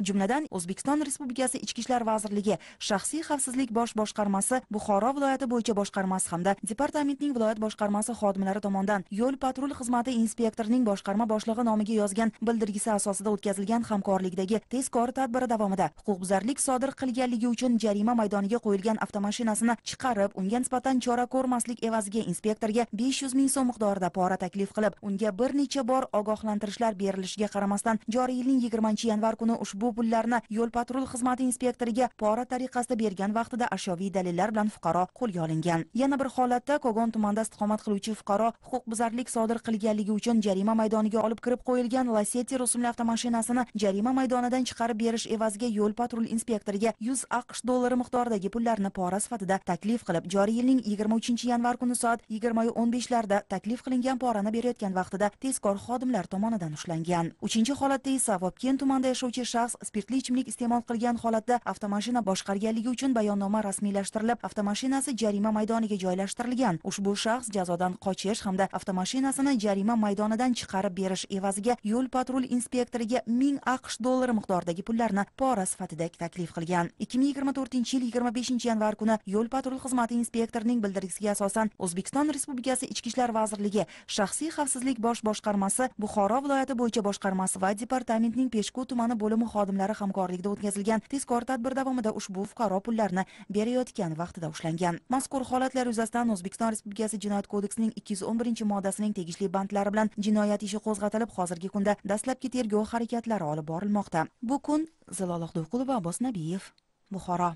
jumladan o'zbekiston respublikasi ichki ishlar vazirligi shaxsiy xavfsizlik bosh boshqarmasi buxoro viloyati bo'yicha boshqarmasi hamda departamentning viloyat boshqarmasi xodimlari tomonidan yo'l patrul xizmati inspektorining boshqarma boshlig'i nomiga yozgan bildirgisi asosida o'tkazilgan hamkorlikdagi tezkor tadbiri davomida huquqbuzarlik sodir qilganligi uchun jarima maydoniga qo'yilgan avtomashinasini chiqarib unga nisbatan chora ko'rmaslik evaziga inspektorga besh yuz ming so'm miqdorida pora taklif qilib unga bir necha bor ogohlantirishlar berilishiga qaramasdan joriy yilning yigirmanchi yanvar kuni ushbu bu pullarni yo'l patrul xizmati inspektoriga pora tariqasida bergan vaqtida ashyoviy dalillar bilan fuqaro qo'lga olingan. Yana bir holatda kogon tumanida istiqomat qiluvchi fuqaro huquqbuzarlik sodir qilganligi uchun jarima maydoniga olib kirib qo'yilgan lasetti rusumli avtomashinasini jarima maydonidan chiqarib berish evaziga yo'l patrul inspektoriga yuz aqsh dollari miqdoridagi pullarni pora sifatida taklif qilib joriy yilning yigirma uchinchi yanvar kuni soat yigirma o'n beshlarda taklif qilingan porani berayotgan vaqtida tezkor xodimlar tomonidan ushlangan. Uchinchi holatda esa vobkent tumanida yashovchi shaxs spirtli ichimlik iste'mol qilgan holatda avtomashina boshqarganligi uchun bayonnoma rasmiylashtirilib avtomashinasi jarima maydoniga joylashtirilgan. Ushbu shaxs jazodan qochish hamda avtomashinasini jarima maydonidan chiqarib berish evaziga yo'l patrul inspektoriga ming aqsh dollari miqdoridagi pullarni pora sifatida taklif qilgan. ikki ming yigirma to'rtinchi yil yigirma beshinchi yanvar kuni yo'l patrul xizmati inspektorining bildirgisiga asosan o'zbekiston respublikasi ichki ishlar vazirligi shaxsiy xavfsizlik bosh boshqarmasi buxoro viloyati bo'yicha boshqarmasi va departamentning peshku tumani bo'limi xodimlari hamkorligida o'tkazilgan tezkor tadbir davomida ushbu fuqaro pullarni berayotgan vaqtida ushlangan. Mazkur holatlar yuzasidan o'zbekiston respublikasi jinoyat kodeksining ikki yuz o'n birinchi moddasining tegishli bandlari bilan jinoyat ishi qo'zg'atilib hozirgi kunda dastlabki tergov harakatlari olib borilmoqda. Bu kun zilola do'qulova abbos nabiyev buxoro.